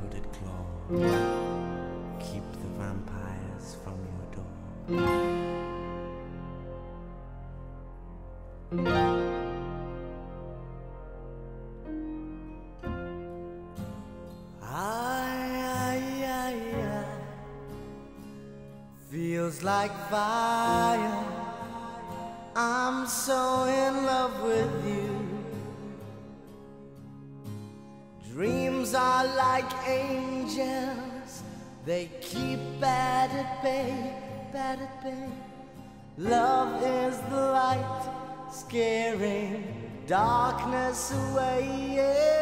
hooded claw. Keep the vampires from your door. Ay. Feels like fire. I'm so in love with you. Dreams are like angels, they keep bad at bay, bad at bay. Love is the light, scaring darkness away. Yeah.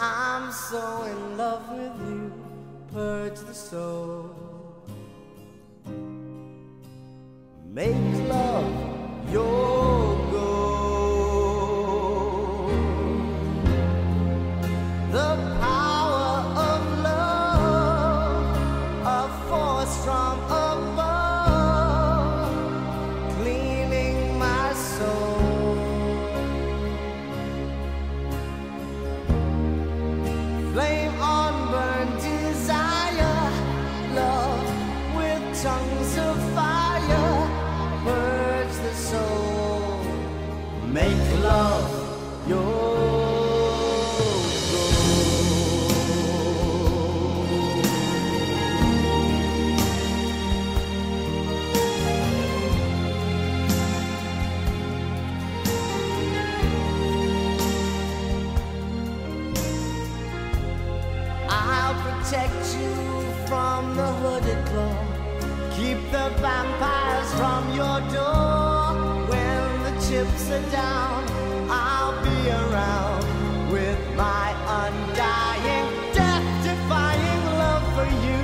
I'm so in love with you, purge the soul. Make tongues of fire, purge the soul, make love your I'll protect you from the hooded claw. From your door. When the chips are down, I'll be around with my undying, death defying love for you.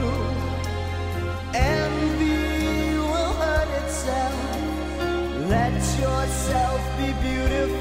Envy will hurt itself. Let yourself be beautiful.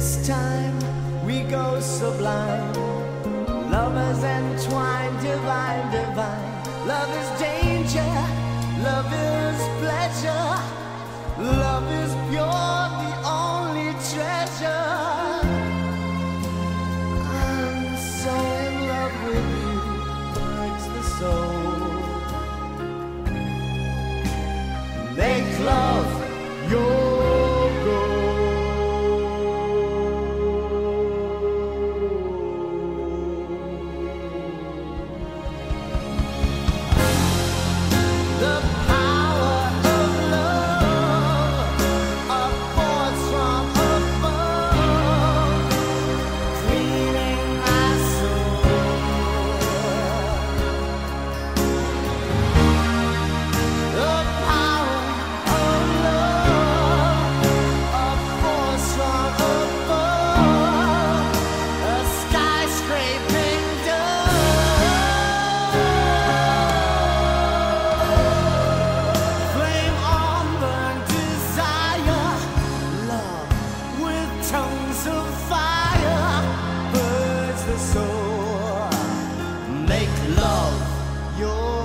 This time we go sublime. Lovers entwined, divine, divine. Love is danger, love is pleasure. Love is pure, the only treasure. I'm so in love with you, hurts the soul. Make love make love. Your